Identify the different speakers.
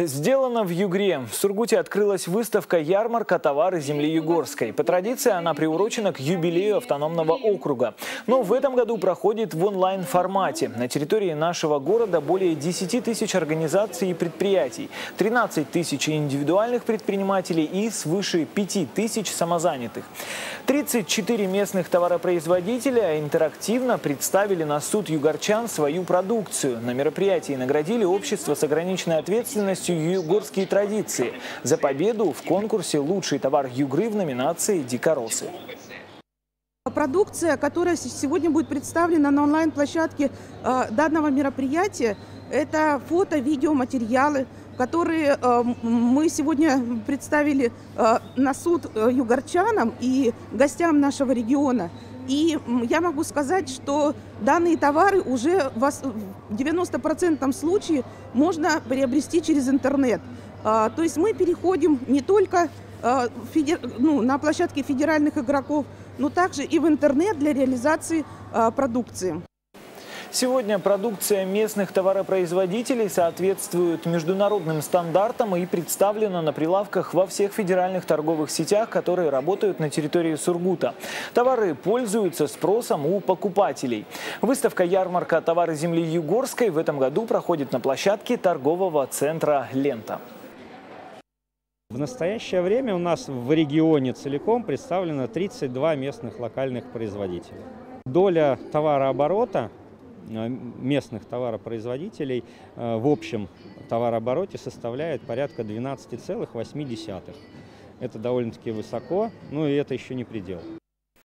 Speaker 1: Сделано в Югре. В Сургуте открылась выставка «Ярмарка товары земли Югорской». По традиции она приурочена к юбилею автономного округа. Но в этом году проходит в онлайн-формате. На территории нашего города более 10 тысяч организаций и предприятий, 13 тысяч индивидуальных предпринимателей и свыше 5 тысяч самозанятых. 34 местных товаропроизводителя интерактивно представили на суд югорчан свою продукцию. На мероприятии наградили общество с ограниченной ответственностью югорские традиции за победу в конкурсе «Лучший товар Югры» в номинации «Дикоросы».
Speaker 2: Продукция, которая сегодня будет представлена на онлайн-площадке э, данного мероприятия, это фото, видео, материалы, которые э, мы сегодня представили э, на суд югорчанам и гостям нашего региона. И я могу сказать, что данные товары уже в 90% случаев можно приобрести через интернет. То есть мы переходим не только ну, на площадке федеральных игроков, но также и в интернет для реализации продукции.
Speaker 1: Сегодня продукция местных товаропроизводителей соответствует международным стандартам и представлена на прилавках во всех федеральных торговых сетях, которые работают на территории Сургута. Товары пользуются спросом у покупателей. Выставка «Ярмарка товары земли Югорской» в этом году проходит на площадке торгового центра «Лента».
Speaker 3: В настоящее время у нас в регионе целиком представлено 32 местных локальных производителя. Доля товарооборота местных товаропроизводителей э, в общем товарообороте составляет порядка 12,8. Это довольно-таки высоко, но и это еще не предел.